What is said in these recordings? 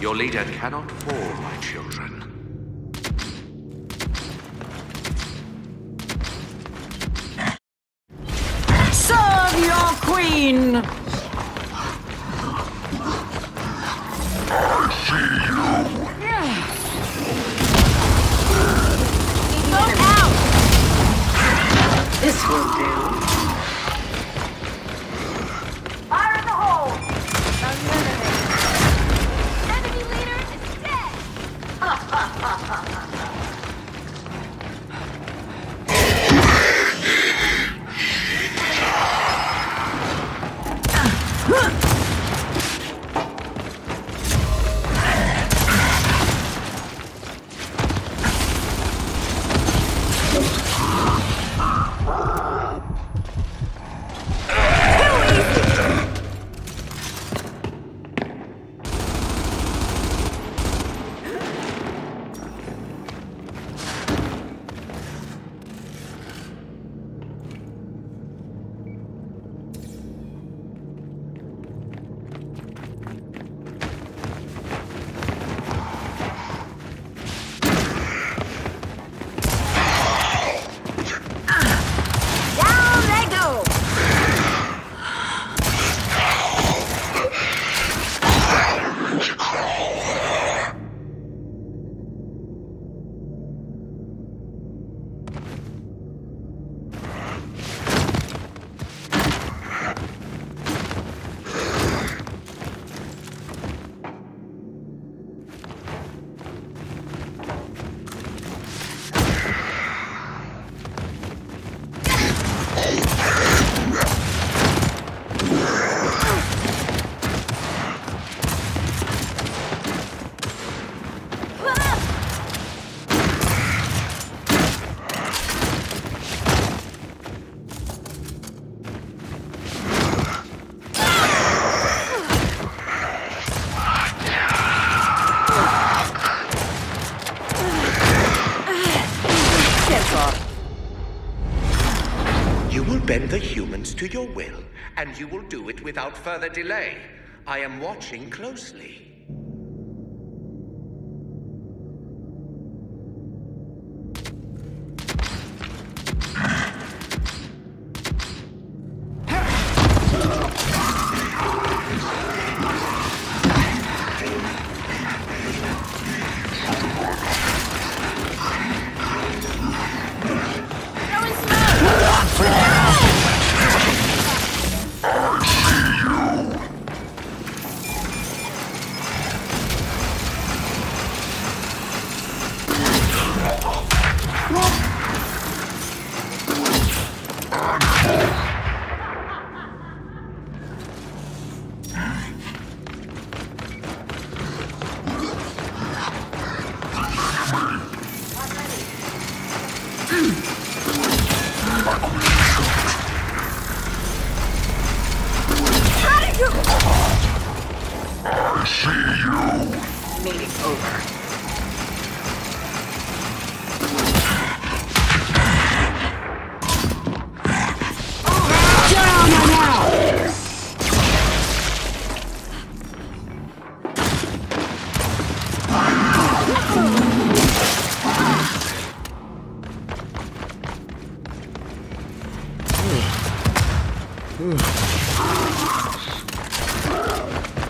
Your leader cannot fall, my children. Serve your queen! This will do. Bend the humans to your will, and you will do it without further delay. I am watching closely. Over.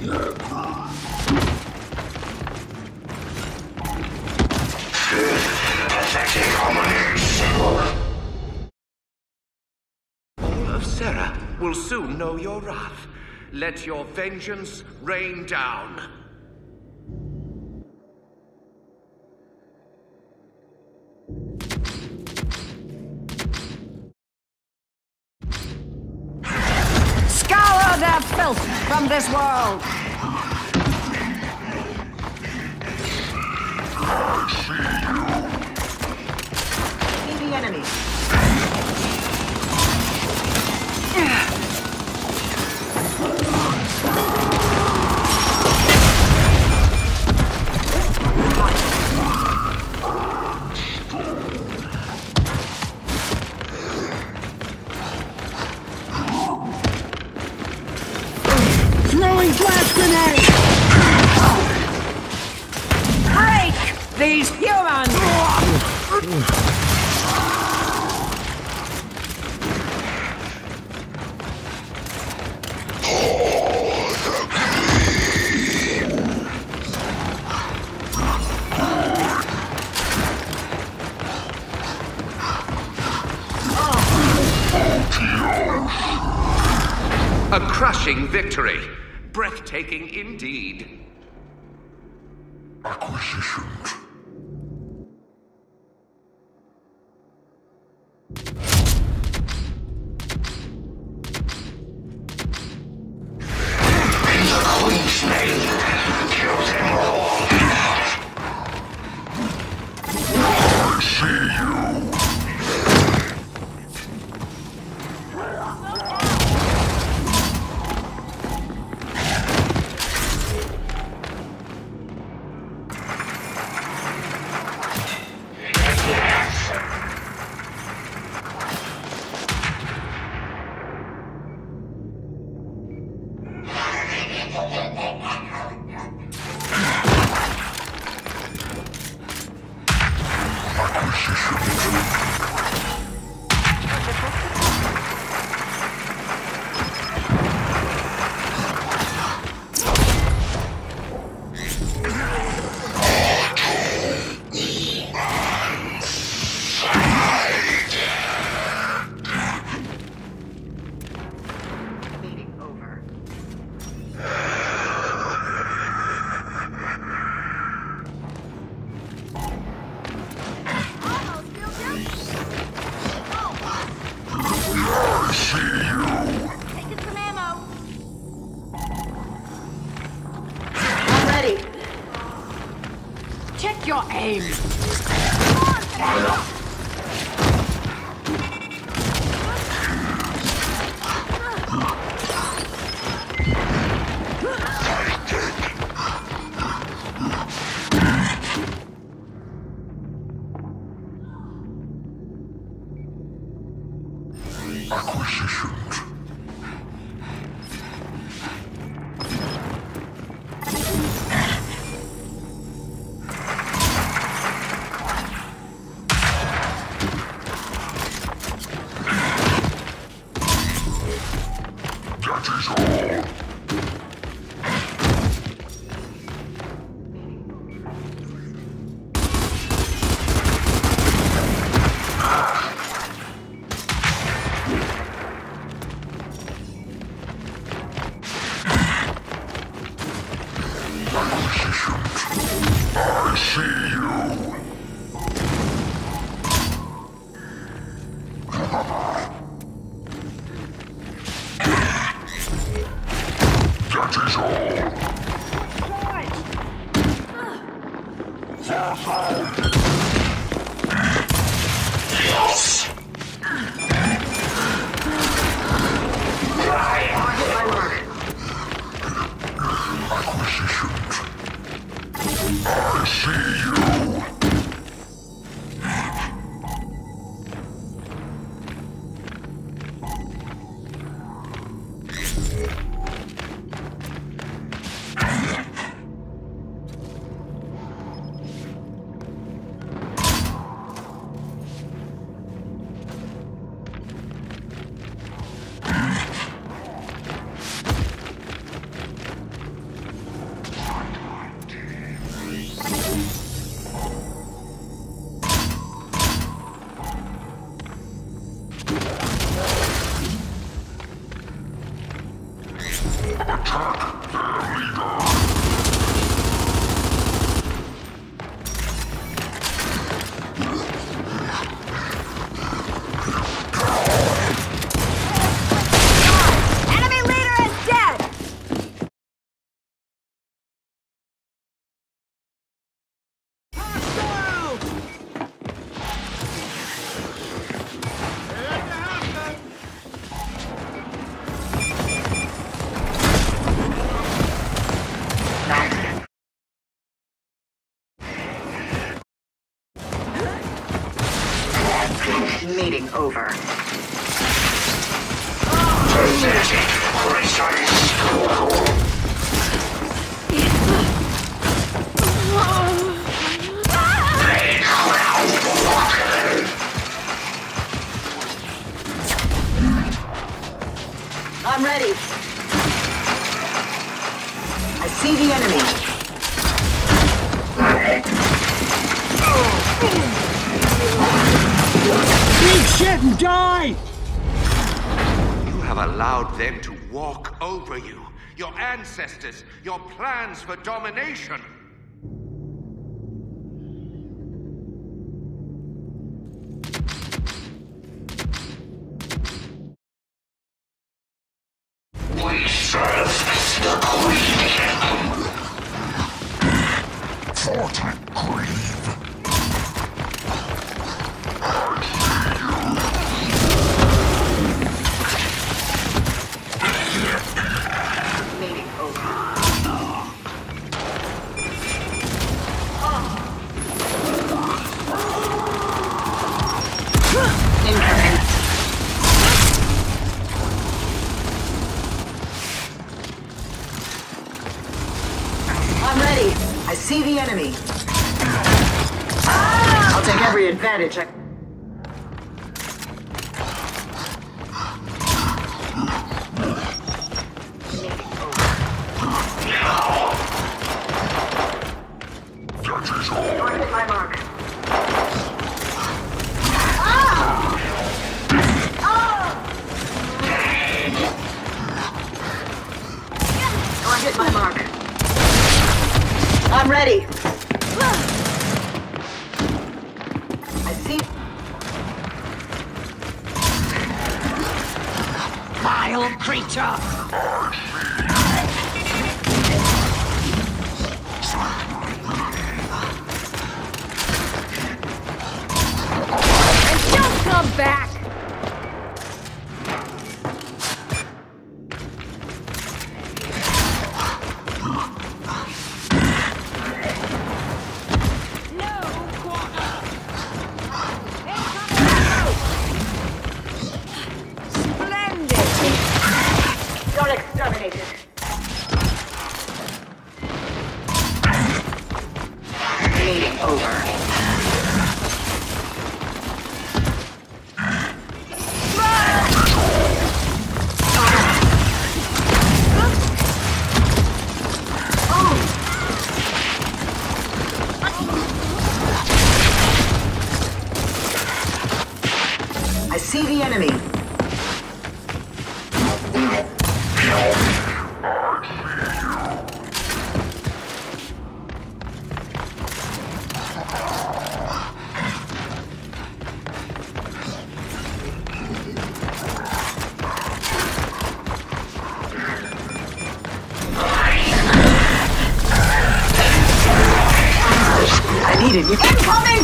Down soon know your wrath. Let your vengeance rain down. Scour their filth from this world! See the enemy. Blast crushing victory. Breathtaking indeed. Acquisitions. see you. children they have. Check your aim. over. I'm ready. I see the enemy. Oh. Eat shit and die! You have allowed them to walk over you. Your ancestors, your plans for domination. Enemy. I'll take every advantage I... That is creature! And don't come back! See the enemy. Incoming